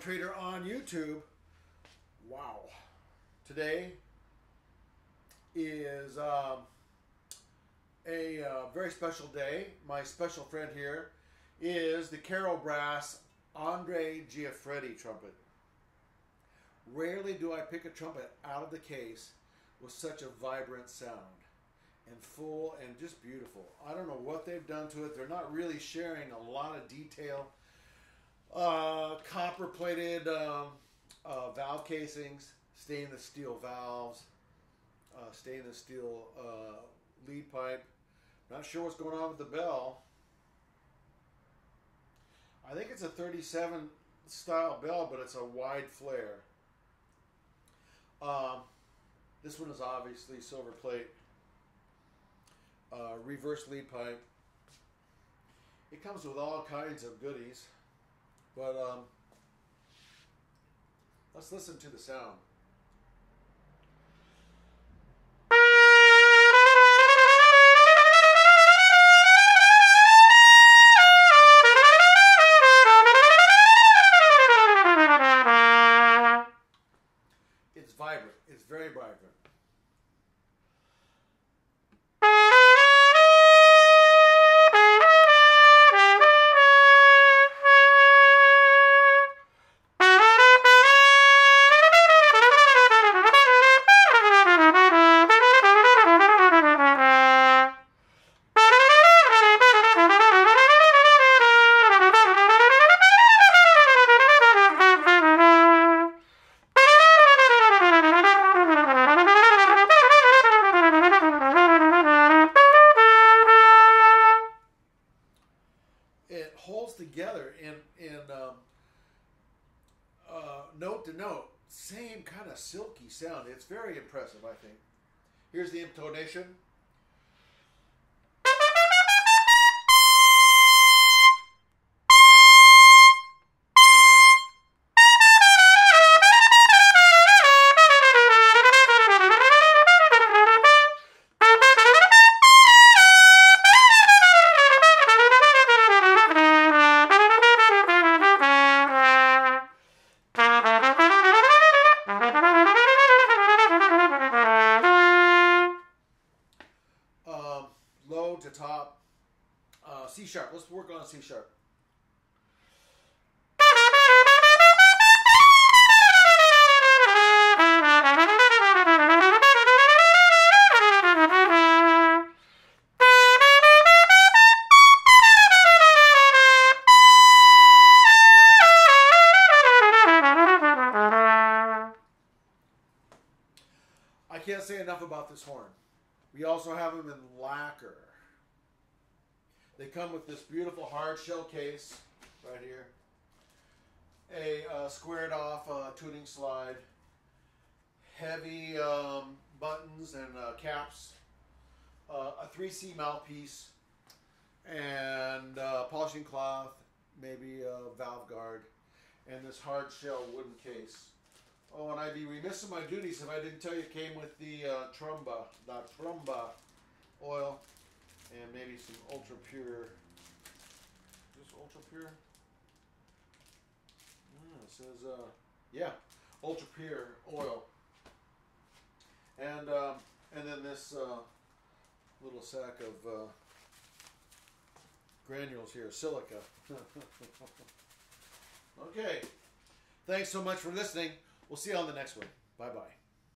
Trader on YouTube. Wow. Today is uh, a uh, very special day. My special friend here is the CarolBrass Andre Giuffredi trumpet. Rarely do I pick a trumpet out of the case with such a vibrant sound and full and just beautiful. I don't know what they've done to it. They're not really sharing a lot of detail uh, copper plated um, uh, valve casings, stainless steel valves, uh, stainless steel uh, lead pipe. Not sure what's going on with the bell. I think it's a 37 style bell, but it's a wide flare. Um, this one is obviously silver plate. Uh, reverse lead pipe. It comes with all kinds of goodies, but um, let's listen to the sound. It's vibrant. It's very vibrant. Note to note, same kind of silky sound. It's very impressive, I think. Here's the intonation. C sharp. Let's work on C sharp. I can't say enough about this horn. We also have them in lacquer. They come with this beautiful hard shell case right here, a uh, squared off uh, tuning slide, heavy um, buttons and uh, caps, uh, a 3C mouthpiece, and uh, polishing cloth, maybe a valve guard, and this hard shell wooden case. Oh, and I'd be remiss in my duties if I didn't tell you it came with the uh, Trumba, the Trumba oil, and maybe some ultra pure. Is this ultra pure? Ah, it says, uh, yeah, ultra pure oil. And um, and then this uh, little sack of uh, granules here, silica. okay. Thanks so much for listening. We'll see you on the next one. Bye bye.